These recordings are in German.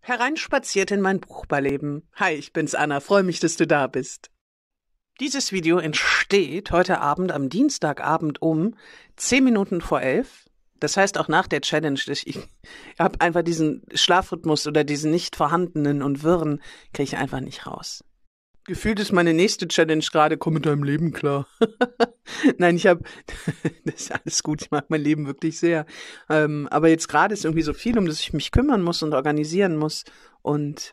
Hereinspaziert in mein Buchbarleben. Hi, ich bin's Anna, freue mich, dass du da bist. Dieses Video entsteht heute Abend am Dienstagabend um zehn Minuten vor elf. Das heißt auch nach der Challenge, ich habe einfach diesen Schlafrhythmus oder diesen nicht vorhandenen und wirren kriege ich einfach nicht raus. Gefühlt ist meine nächste Challenge gerade, komm mit deinem Leben klar. Nein, ich habe, das ist alles gut, ich mag mein Leben wirklich sehr. Ähm, aber jetzt gerade ist irgendwie so viel, um das ich mich kümmern muss und organisieren muss. Und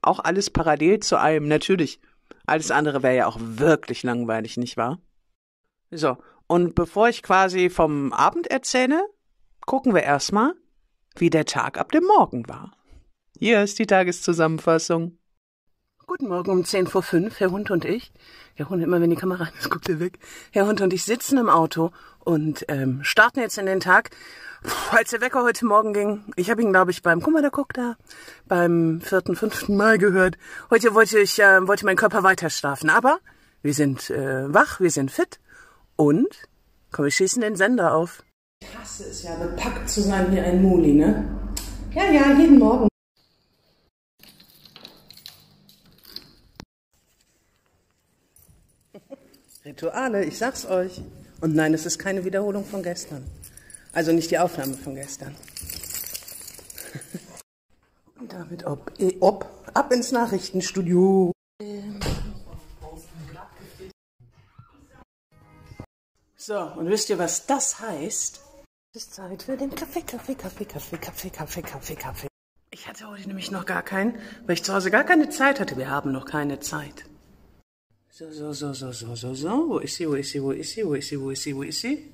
auch alles parallel zu allem, natürlich. Alles andere wäre ja auch wirklich langweilig, nicht wahr? So, und bevor ich quasi vom Abend erzähle, gucken wir erstmal, wie der Tag ab dem Morgen war. Hier ist die Tageszusammenfassung. Guten Morgen um zehn vor fünf, Herr Hund und ich. Herr Hund, immer wenn die Kamera ist, guckt er weg. Herr Hund und ich sitzen im Auto und ähm, starten jetzt in den Tag. Puh, als der Wecker heute Morgen ging, ich habe ihn, glaube ich, beim, guck mal, der guckt da, beim vierten, fünften Mal gehört. Heute wollte ich, äh, wollte mein Körper weiter schlafen, aber wir sind äh, wach, wir sind fit und, komm, wir schießen den Sender auf. Ich hasse es ja, bepackt zu sein wie ein Muli, ne? Ja, ja, jeden Morgen. Rituale, ich sag's euch. Und nein, es ist keine Wiederholung von gestern. Also nicht die Aufnahme von gestern. Und damit ob, eh, ob, ab ins Nachrichtenstudio. So, und wisst ihr, was das heißt? Es ist Zeit für den Kaffee, Kaffee, Kaffee, Kaffee, Kaffee, Kaffee, Kaffee, Kaffee. Ich hatte heute nämlich noch gar keinen, weil ich zu Hause gar keine Zeit hatte. Wir haben noch keine Zeit. So, so, so, so, so, so, so. Wo ist sie, wo ist sie, wo ist sie, wo ist sie, wo ist sie, wo ist sie?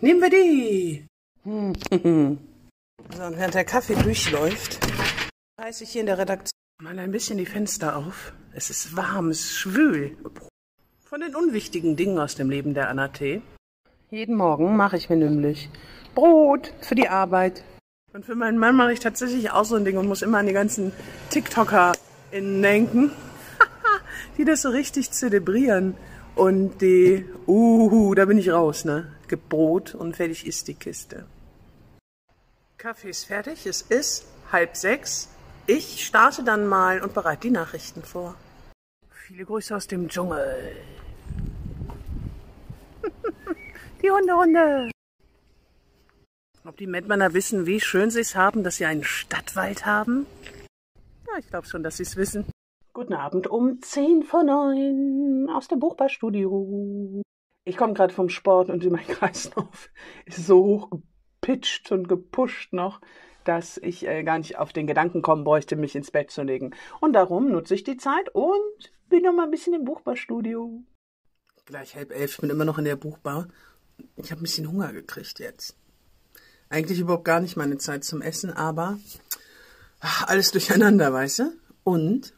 Nehmen wir die! Hm. so, und während der Kaffee durchläuft, reiße ich hier in der Redaktion mal ein bisschen die Fenster auf. Es ist warm, es ist schwül. Von den unwichtigen Dingen aus dem Leben der Anna T. Jeden Morgen mache ich mir nämlich Brot für die Arbeit. Und für meinen Mann mache ich tatsächlich auch so ein Ding und muss immer an die ganzen TikToker denken die das so richtig zelebrieren. Und die, uhu, da bin ich raus, ne? Gibt Brot und fertig ist die Kiste. Kaffee ist fertig, es ist halb sechs. Ich starte dann mal und bereite die Nachrichten vor. Viele Grüße aus dem Dschungel. die Hunderunde. Ob die Mettmänner wissen, wie schön sie es haben, dass sie einen Stadtwald haben? Ja, ich glaube schon, dass sie es wissen. Guten Abend um 10 vor 9 aus dem Buchbarstudio. Ich komme gerade vom Sport und mein Kreislauf ist so hoch gepitcht und gepusht noch, dass ich äh, gar nicht auf den Gedanken kommen bräuchte, mich ins Bett zu legen. Und darum nutze ich die Zeit und bin noch mal ein bisschen im Buchbarstudio. Gleich halb elf, ich bin immer noch in der Buchbar. Ich habe ein bisschen Hunger gekriegt jetzt. Eigentlich überhaupt gar nicht meine Zeit zum Essen, aber ach, alles durcheinander, weißt du? Und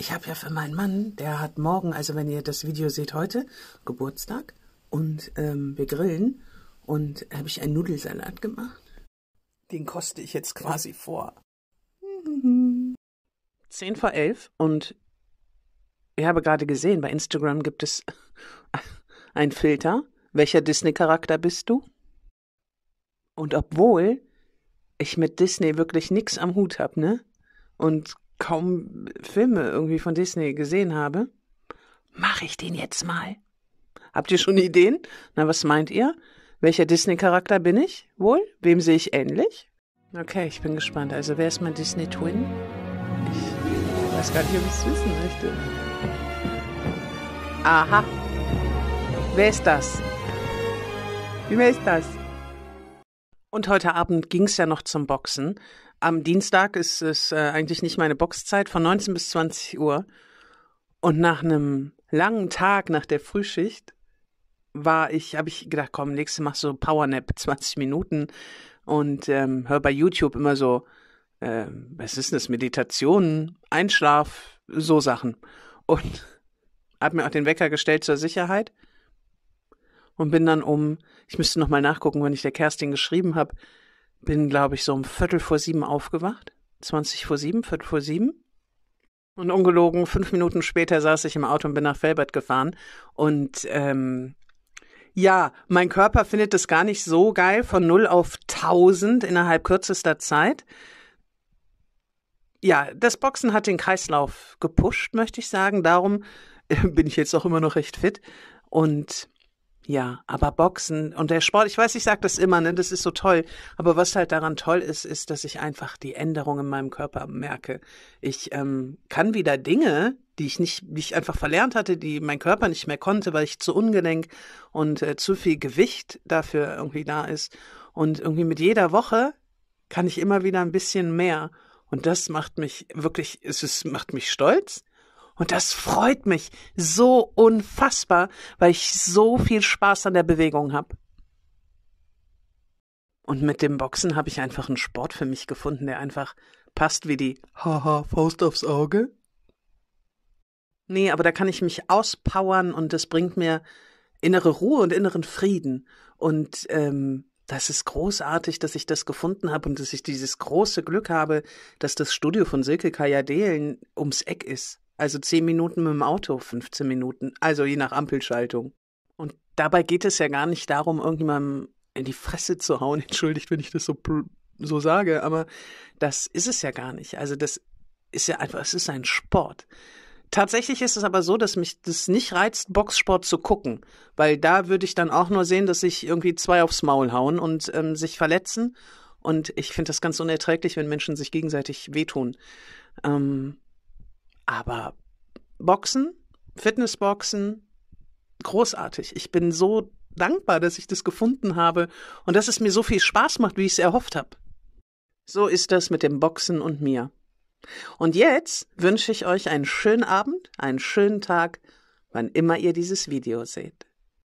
ich habe ja für meinen Mann, der hat morgen, also wenn ihr das Video seht heute, Geburtstag und ähm, wir grillen und habe ich einen Nudelsalat gemacht. Den koste ich jetzt quasi vor. Zehn vor elf und ich habe gerade gesehen, bei Instagram gibt es ein Filter. Welcher Disney-Charakter bist du? Und obwohl ich mit Disney wirklich nichts am Hut habe, ne? Und kaum Filme irgendwie von Disney gesehen habe, mache ich den jetzt mal. Habt ihr schon Ideen? Na, was meint ihr? Welcher Disney-Charakter bin ich? Wohl? Wem sehe ich ähnlich? Okay, ich bin gespannt. Also, wer ist mein Disney-Twin? Ich weiß gar nicht, ob ich es wissen möchte. Aha. Wer ist das? Wer ist das? Und heute Abend ging es ja noch zum Boxen. Am Dienstag ist es äh, eigentlich nicht meine Boxzeit von 19 bis 20 Uhr. Und nach einem langen Tag nach der Frühschicht war ich, habe ich gedacht, komm, nächste mach so Powernap 20 Minuten und ähm, hör bei YouTube immer so, äh, was ist denn das, Meditationen, Einschlaf, so Sachen. Und habe mir auch den Wecker gestellt zur Sicherheit und bin dann um, ich müsste noch mal nachgucken, wenn ich der Kerstin geschrieben habe, bin, glaube ich, so um Viertel vor sieben aufgewacht. 20 vor sieben, Viertel vor sieben. Und ungelogen, fünf Minuten später saß ich im Auto und bin nach Felbert gefahren. Und ähm, ja, mein Körper findet es gar nicht so geil von null auf tausend innerhalb kürzester Zeit. ja, das Boxen hat den Kreislauf gepusht, möchte ich sagen. Darum bin ich jetzt auch immer noch recht fit. Und ja, aber Boxen und der Sport, ich weiß, ich sage das immer, ne, das ist so toll. Aber was halt daran toll ist, ist, dass ich einfach die Änderung in meinem Körper merke. Ich ähm, kann wieder Dinge, die ich nicht, die ich einfach verlernt hatte, die mein Körper nicht mehr konnte, weil ich zu ungelenk und äh, zu viel Gewicht dafür irgendwie da ist. Und irgendwie mit jeder Woche kann ich immer wieder ein bisschen mehr. Und das macht mich wirklich, es ist, macht mich stolz. Und das freut mich so unfassbar, weil ich so viel Spaß an der Bewegung habe. Und mit dem Boxen habe ich einfach einen Sport für mich gefunden, der einfach passt wie die Haha Faust aufs Auge. Nee, aber da kann ich mich auspowern und das bringt mir innere Ruhe und inneren Frieden. Und ähm, das ist großartig, dass ich das gefunden habe und dass ich dieses große Glück habe, dass das Studio von Silke Kajadelen ums Eck ist. Also zehn Minuten mit dem Auto, 15 Minuten, also je nach Ampelschaltung. Und dabei geht es ja gar nicht darum, irgendjemandem in die Fresse zu hauen. Entschuldigt, wenn ich das so, so sage, aber das ist es ja gar nicht. Also das ist ja einfach, es ist ein Sport. Tatsächlich ist es aber so, dass mich das nicht reizt, Boxsport zu gucken, weil da würde ich dann auch nur sehen, dass sich irgendwie zwei aufs Maul hauen und ähm, sich verletzen. Und ich finde das ganz unerträglich, wenn Menschen sich gegenseitig wehtun. Ähm, aber Boxen, Fitnessboxen, großartig. Ich bin so dankbar, dass ich das gefunden habe und dass es mir so viel Spaß macht, wie ich es erhofft habe. So ist das mit dem Boxen und mir. Und jetzt wünsche ich euch einen schönen Abend, einen schönen Tag, wann immer ihr dieses Video seht.